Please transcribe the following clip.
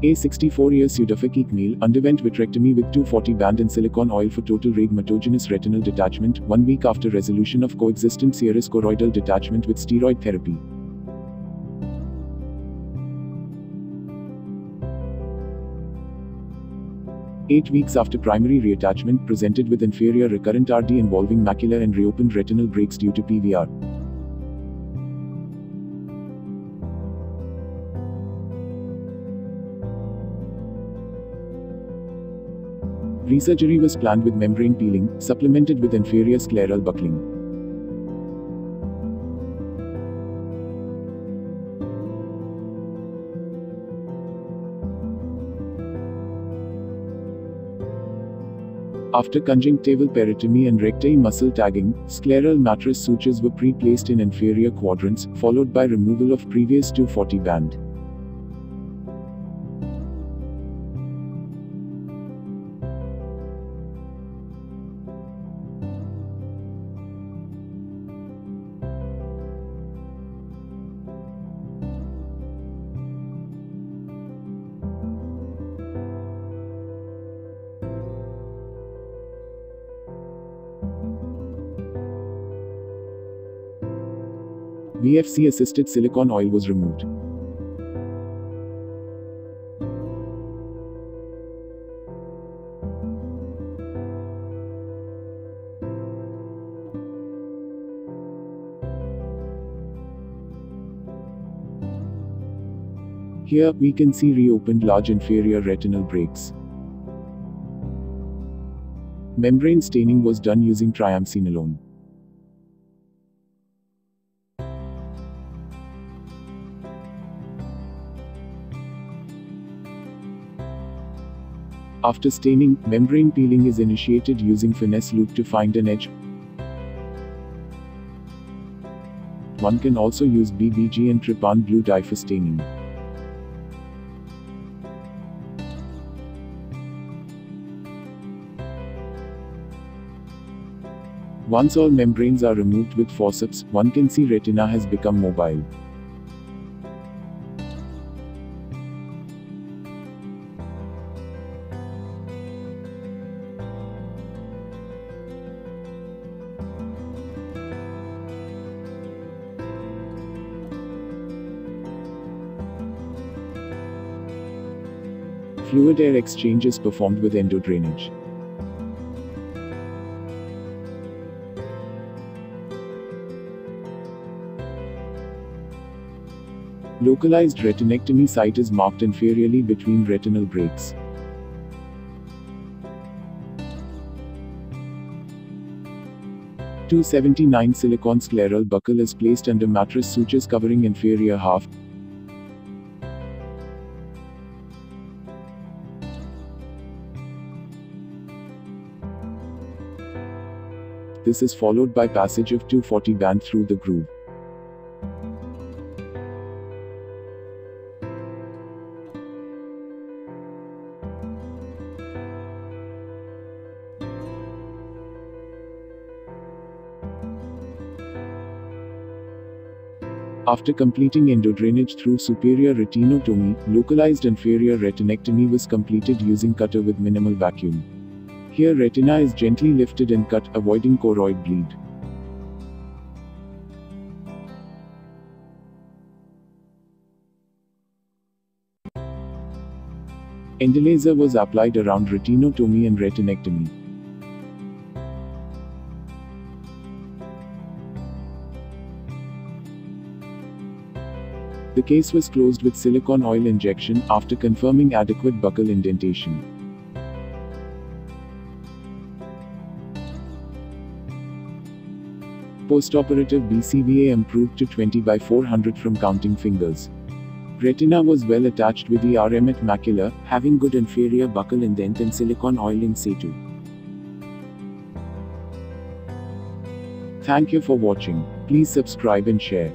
A 64-year pseudophakic male underwent vitrectomy with 240 band and silicone oil for total rhegmatogenous retinal detachment, one week after resolution of coexistent serous choroidal detachment with steroid therapy. Eight weeks after primary reattachment presented with inferior recurrent RD involving macular and reopened retinal breaks due to PVR. Resurgery was planned with membrane peeling, supplemented with inferior scleral buckling. After conjunctival peritomy and recti muscle tagging, scleral mattress sutures were pre-placed in inferior quadrants, followed by removal of previous 240 band. VFC assisted silicone oil was removed. Here, we can see reopened large inferior retinal breaks. Membrane staining was done using triamcinolone. After staining, membrane peeling is initiated using finesse loop to find an edge. One can also use BBG and trypan blue dye for staining. Once all membranes are removed with forceps, one can see retina has become mobile. 'Fluid Fluid-air exchange is performed with endodrainage. Localized retinectomy site is marked inferiorly between retinal breaks. Two seventy nine silicon scleral buckle is placed under mattress sutures covering inferior half. This is followed by passage of 240 band through the groove. After completing endodrainage through superior retinotomy, localized inferior retinectomy was completed using cutter with minimal vacuum. Here retina is gently lifted and cut, avoiding choroid bleed. Endolaser was applied around retinotomy and retinectomy. The case was closed with silicone oil injection after confirming adequate buckle indentation. Postoperative BCVA improved to 20 by 400 from counting fingers. Retina was well attached with the at macula, having good inferior buckle indent and silicone oil in situ. Thank you for watching. Please subscribe and share.